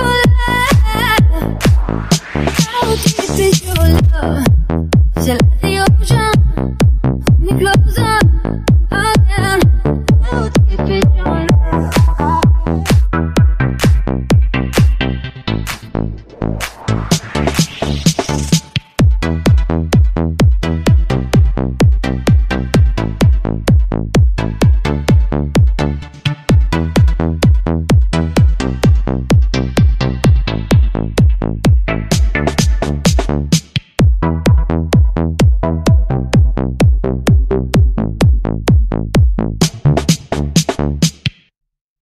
your life? How deep is